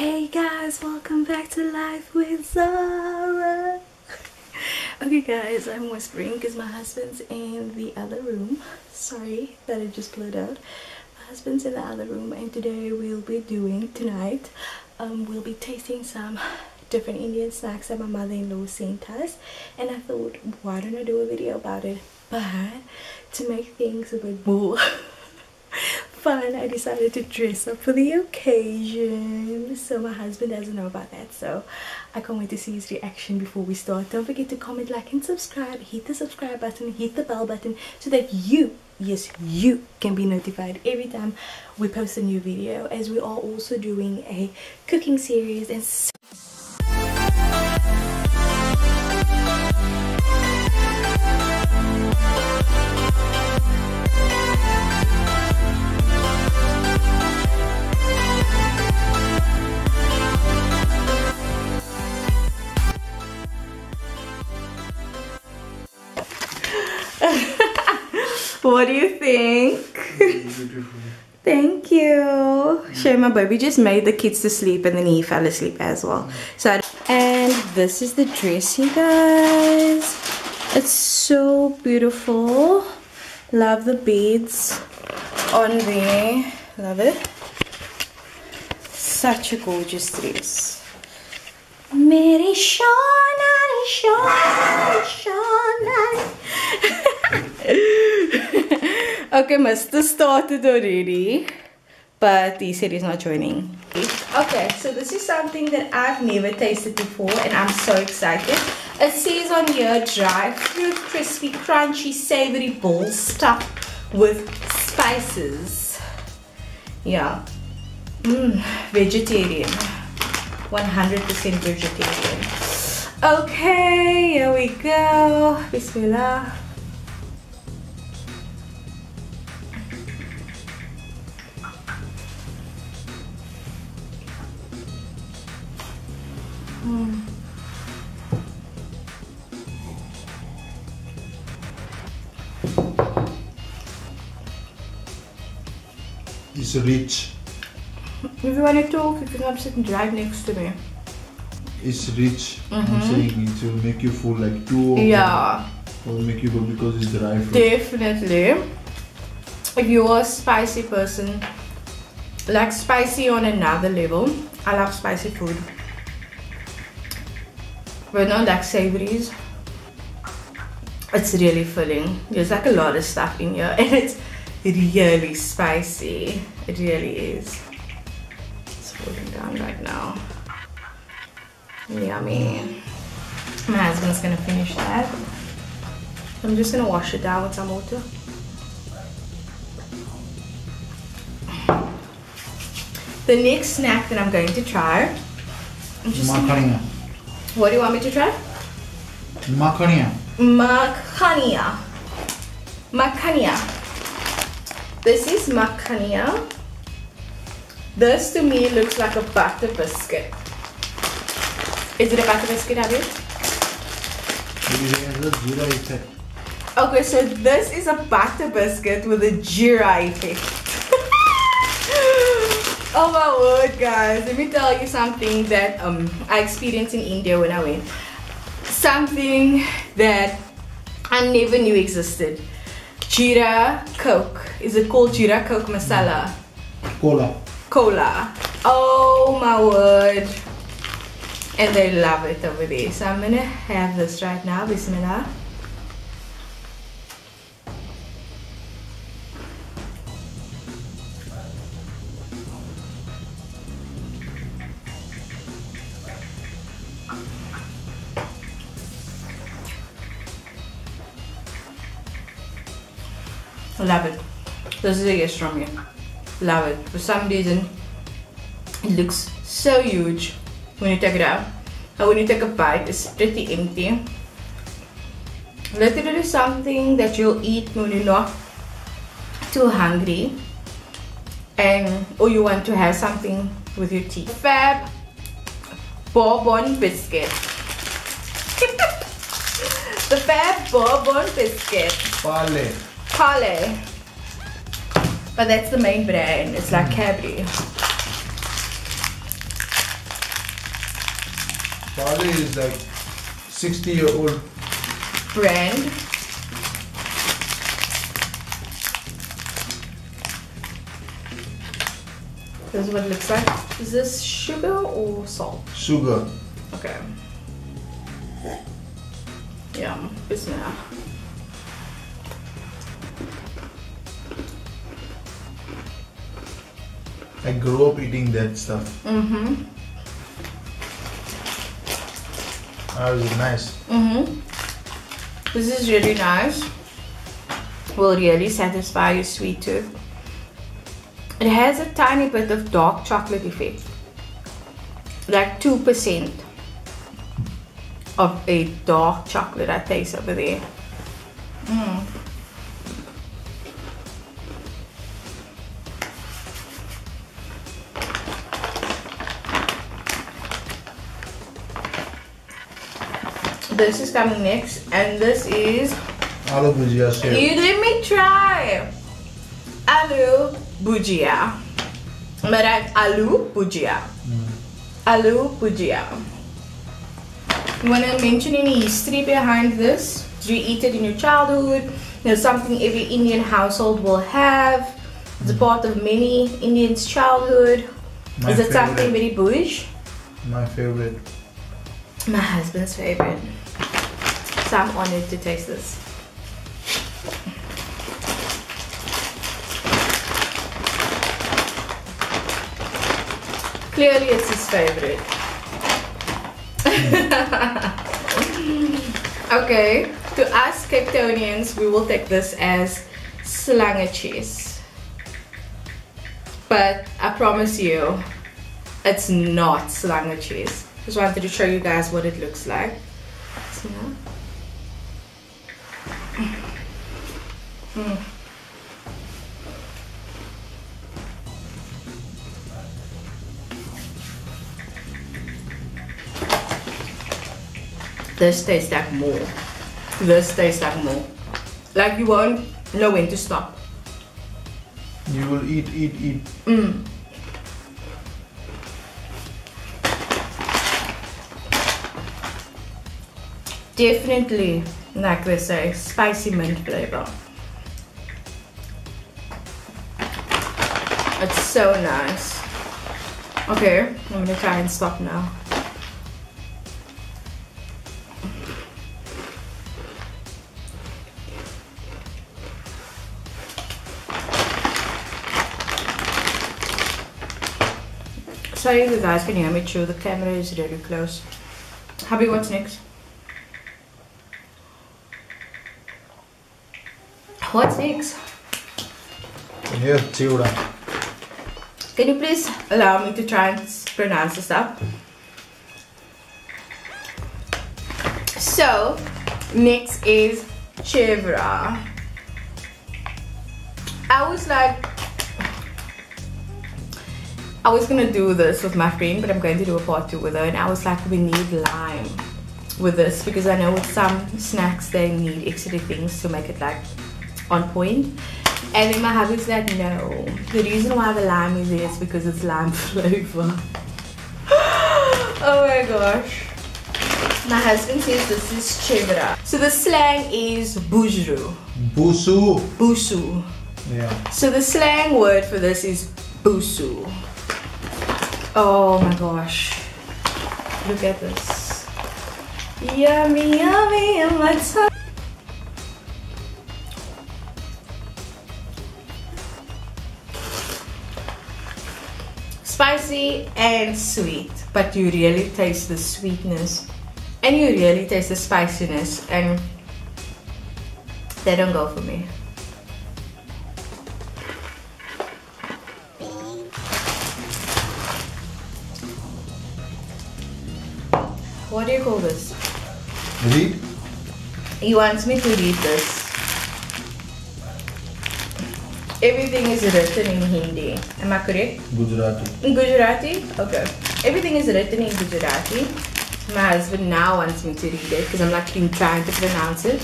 Hey guys, welcome back to Life with Zaraah. okay guys, I'm whispering because my husband's in the other room. Sorry that it just blurred out. My husband's in the other room and today we'll be doing, tonight, um, we'll be tasting some different Indian snacks that my mother-in-law sent us and I thought why don't I do a video about it but to make things a bit more fun. I decided to dress up for the occasion. So my husband doesn't know about that so I can't wait to see his reaction before we start. Don't forget to comment like and subscribe. Hit the subscribe button hit the bell button so that you yes you can be notified every time we post a new video as we are also doing a cooking series and what do you think? Thank you. Show my baby just made the kids to sleep and then he fell asleep as well. So and this is the dress you guys. It's so beautiful. Love the beads on there. Love it. Such a gorgeous dress. Mary Shona, Shona, Shona. Okay, Mr. started already, but he said he's not joining. Okay, so this is something that I've never tasted before and I'm so excited. It says on here, dry fruit, crispy, crunchy, savory balls stuffed with spices. Yeah. Mmm, vegetarian. 100% vegetarian. Okay, here we go. Bismillah. It's rich. If you want to talk, you can come sit right next to me. It's rich. I'm mm-hmm. saying it will make you full like two. Yeah, Or make you go because it's dry fruit. definitely. If you're a spicy person, like spicy on another level, I love spicy food. But not like savories. It's really filling. There's like a lot of stuff in here and it's really spicy. It really is. It's falling down right now. Yummy. My husband's gonna finish that. I'm just gonna wash it down with some water. The next snack that I'm going to try. I'm just what do you want me to try? Makhania. Makhania. Makhania. This is makhania. This to me looks like a butter biscuit. Is it a butter biscuit, Abby? Maybe it a zero effect. Okay, so this is a butter biscuit with a jira effect. oh my word, guys! Let me tell you something that um I experienced in India when I went. Something that I never knew existed. Jira Coke. Is it called Jira Coke masala? Cola. Cola. Oh my word. And they love it over there. So I'm gonna have this right now. Bismillah. Love it. This is a yes from me. Love it. For some reason, it looks so huge when you take it out. And when you take a bite, it's pretty empty. Literally something that you'll eat when you're not too hungry and or you want to have something with your tea. Fab Bourbon biscuit. the Fab Bourbon biscuit. Parle. Parle. But that's the main brand. It's like Cadbury. Parle is like 60 year old. brand. This is what it looks like. Is this sugar or salt? Sugar. Okay. Yum. Bismillah. I grew up eating that stuff. Mm-hmm. That was nice. Mm-hmm. This is really nice. Will really satisfy your sweet tooth. It has a tiny bit of dark chocolate effect. Like 2% of a dark chocolate I taste over there. Mm. This is coming next, and this is Aloo bhujia shape. you let me try. Aloo bhujia. But aloo bhujia. Hmm. Aloo bhujia. You want to mention any history behind this? Did you eat it in your childhood? It's something every Indian household will have. It's a hmm. part of many Indians' childhood. My Is it something very bush? My favorite. My husband's favorite. I'm honored to taste this. Clearly, it's his favorite. okay, to us Cape Townians, we will take this as slangetjies. But I promise you, it's not slangetjies. Just wanted to show you guys what it looks like. So, Mm. This tastes like more. This tastes like more. Like you won't know when to stop. You will eat, eat, eat. Mm. Definitely, like they say, spicy mint flavor. It's so nice. Okay, I'm gonna try and stop now. Sorry you guys can hear me too, the camera is really close. Happy, what's next? What's next? Here, chiuda. Can you please allow me to try and pronounce this up? So, next is chevra. I was like, I was gonna do this with my friend, but I'm going to do a part two with her, and I was like, we need lime with this because I know with some snacks they need extra things to make it like on point. And then my hubby's like, no. The reason why the lime is there is because it's lime flavor. oh my gosh. My husband says this is chevra. So the slang is bujru, Busu. busu. Yeah. So the slang word for this is busu. Oh my gosh. Look at this. Yummy, yummy, in my tongue. Spicy and sweet, but you really taste the sweetness and you really taste the spiciness, and they don't go for me. What do you call this? Read. He wants me to read this. Everything is written in Hindi. Am I correct? Gujarati. Gujarati? Okay. Everything is written in Gujarati. My husband now wants me to read it because I'm like been trying to pronounce it.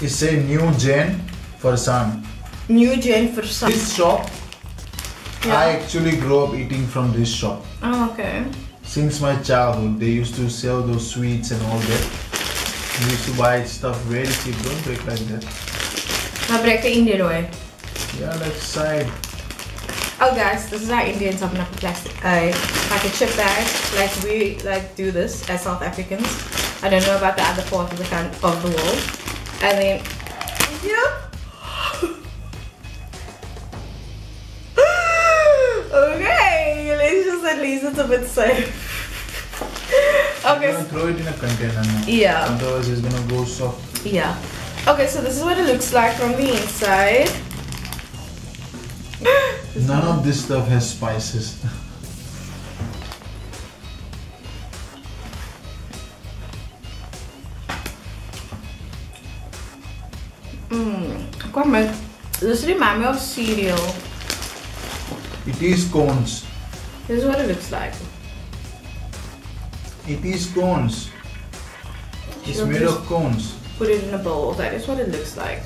It say new gen for Farsan. New Gen for some. This shop, Yeah. I actually grew up eating from this shop. Oh, okay. since my childhood. They used to sell those sweets and all that. We used to buy stuff very cheap. Don't break like that. Now break the Indian way. Yeah, like side. Oh guys, this is how Indians open up a plastic, uh, like a chip bag. Like we like do this as South Africans. I don't know about the other part of the coun- of the world. And then, yeah. okay, let's just at least it's a bit safe. Okay, gonna throw it in a container now. Yeah. Otherwise, it's gonna go soft. Yeah. Okay, so this is what it looks like from the inside. None of this stuff has spices. Mmm. Come. This reminds me of cereal. It is cones. This is what it looks like. It is cones. It's made of cones. Put it in a bowl. That is what it looks like.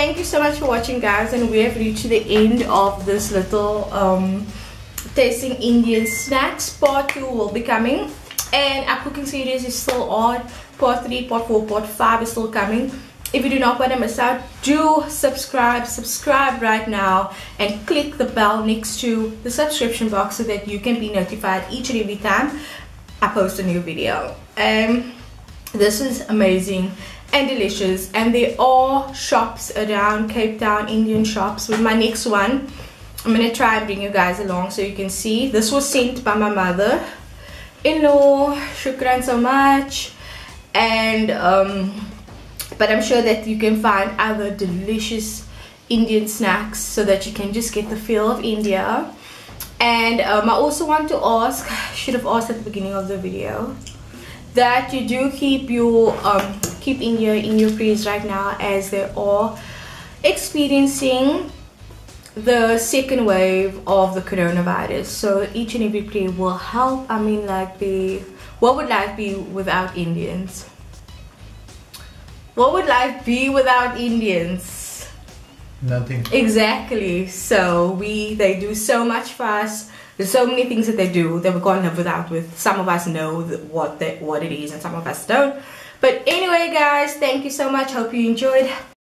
Thank you so much for watching guys and we have reached the end of this little um, tasting Indian snacks. Part 2 will be coming and our cooking series is still on. Part 3, part 4, part 5 is still coming. If you do not want to miss out, do subscribe. Subscribe right now and click the bell next to the subscription box so that you can be notified each and every time I post a new video. Um, this is amazing and delicious and there are shops around Cape Town, Indian shops. With my next one, I'm gonna try and bring you guys along so you can see. This was sent by my mother in law. Shukran so much. And um, but I'm sure that you can find other delicious Indian snacks so that you can just get the feel of India. And um, I also want to ask, should have asked at the beginning of the video, that you do keep your um, keep India in your prayers right now as they are all experiencing the second wave of the coronavirus. So each and every prayer will help. I mean, like the what would life be without Indians? What would life be without Indians? Nothing. Exactly. So we they do so much for us. There's so many things that they do that we can't live without. With some of us know what that what it is, and some of us don't. But anyway, guys, thank you so much. Hope you enjoyed.